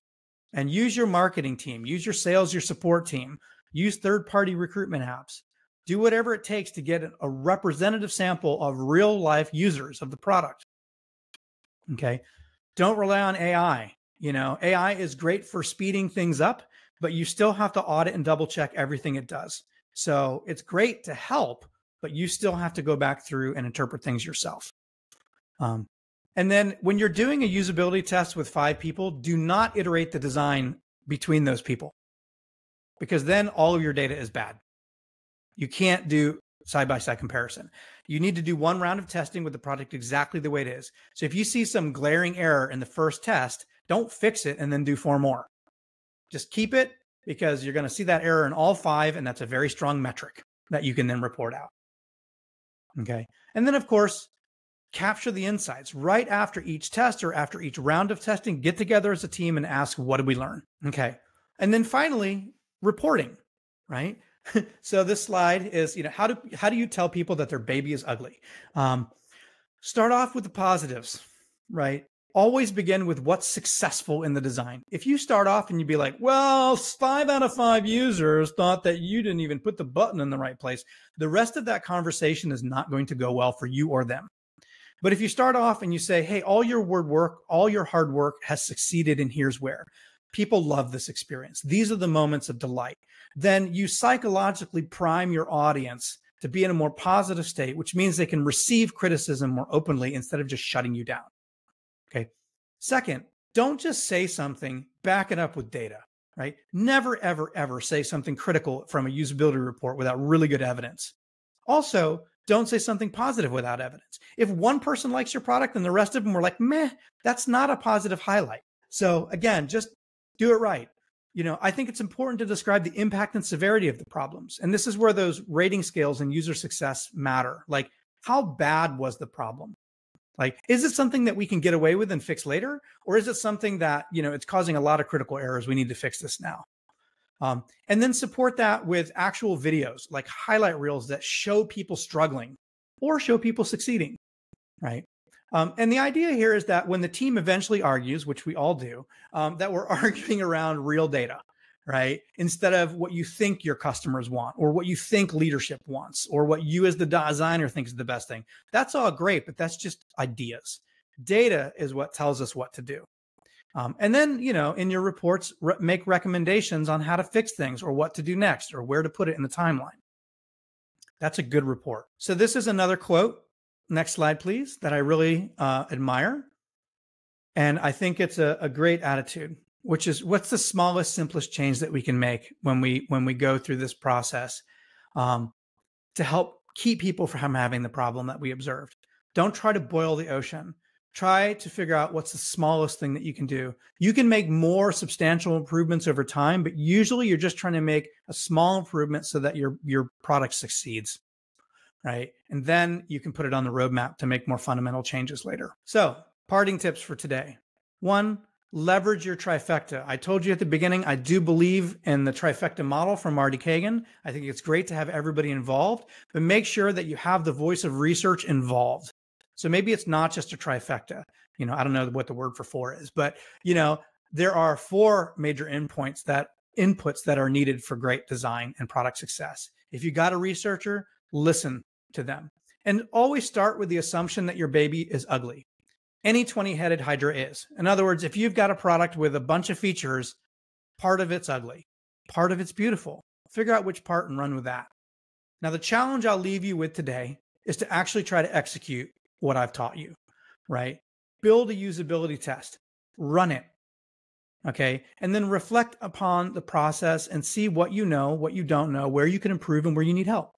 and use your marketing team, use your sales, your support team, use third party recruitment apps. Do whatever it takes to get a representative sample of real life users of the product. Okay. Don't rely on AI. You know, AI is great for speeding things up, but you still have to audit and double check everything it does. So it's great to help, but you still have to go back through and interpret things yourself. Um, and then when you're doing a usability test with five people, do not iterate the design between those people because then all of your data is bad. You can't do side by side comparison. You need to do one round of testing with the product exactly the way it is. So if you see some glaring error in the first test, don't fix it and then do four more. Just keep it because you're going to see that error in all five, and that's a very strong metric that you can then report out. Okay. And then, of course, capture the insights right after each test or after each round of testing. Get together as a team and ask, what did we learn? Okay. And then finally, reporting, right? so this slide is, you know, how do how do you tell people that their baby is ugly? Um, start off with the positives, right? Always begin with what's successful in the design. If you start off and you'd be like, well, five out of five users thought that you didn't even put the button in the right place, the rest of that conversation is not going to go well for you or them. But if you start off and you say, hey, all your word work, all your hard work has succeeded, and here's where people love this experience. These are the moments of delight. Then you psychologically prime your audience to be in a more positive state, which means they can receive criticism more openly instead of just shutting you down. Okay. Second, don't just say something, back it up with data, right? Never, ever, ever say something critical from a usability report without really good evidence. Also, don't say something positive without evidence. If one person likes your product and the rest of them were like, meh, that's not a positive highlight. So again, just do it right. You know, I think it's important to describe the impact and severity of the problems. And this is where those rating scales and user success matter. Like, how bad was the problem? Like, is it something that we can get away with and fix later? Or is it something that, you know, it's causing a lot of critical errors? We need to fix this now. Um, and then support that with actual videos, like highlight reels that show people struggling or show people succeeding, right? Um, and the idea here is that when the team eventually argues, which we all do, um, that we're arguing around real data right? Instead of what you think your customers want or what you think leadership wants or what you as the designer thinks is the best thing. That's all great, but that's just ideas. Data is what tells us what to do. Um, and then, you know, in your reports, re- make recommendations on how to fix things or what to do next or where to put it in the timeline. That's a good report. So, this is another quote. Next slide, please, that I really uh, admire. And I think it's a, a great attitude which is what's the smallest simplest change that we can make when we when we go through this process um, to help keep people from having the problem that we observed? Don't try to boil the ocean. Try to figure out what's the smallest thing that you can do. You can make more substantial improvements over time but usually you're just trying to make a small improvement so that your your product succeeds right? And then you can put it on the roadmap to make more fundamental changes later. So parting tips for today. One leverage your trifecta. I told you at the beginning, I do believe in the trifecta model from Marty Cagan. I think it's great to have everybody involved, but make sure that you have the voice of research involved. So maybe it's not just a trifecta. You know, I don't know what the word for four is, but you know, there are four major endpoints that inputs that are needed for great design and product success. If you got a researcher, listen to them. And always start with the assumption that your baby is ugly any 20 headed Hydra is. In other words, if you've got a product with a bunch of features, part of it's ugly, part of it's beautiful. Figure out which part and run with that. Now, the challenge I'll leave you with today is to actually try to execute what I've taught you, right? Build a usability test, run it. Okay. And then reflect upon the process and see what you know, what you don't know, where you can improve and where you need help.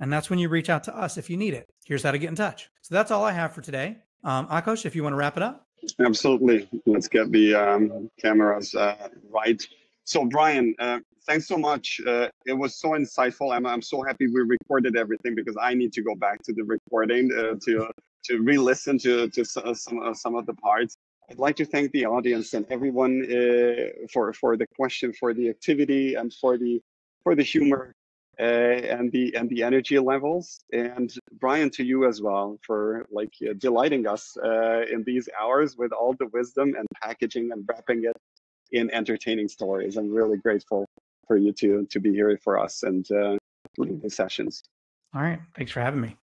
And that's when you reach out to us if you need it. Here's how to get in touch. So that's all I have for today. Um, if you want to wrap it up. Absolutely. Let's get the um, cameras uh, right. So, Bryan, uh, thanks so much. Uh, it was so insightful. I'm, I'm so happy we recorded everything because I need to go back to the recording uh, to to re-listen to to some uh, some of the parts. I'd like to thank the audience and everyone uh, for for the question, for the activity, and for the for the humor uh, and the and the energy levels. And Bryan, to you as well for like uh, delighting us uh, in these hours with all the wisdom and packaging and wrapping it in entertaining stories. I'm really grateful for you to to be here for us and uh, lead the sessions. All right, thanks for having me.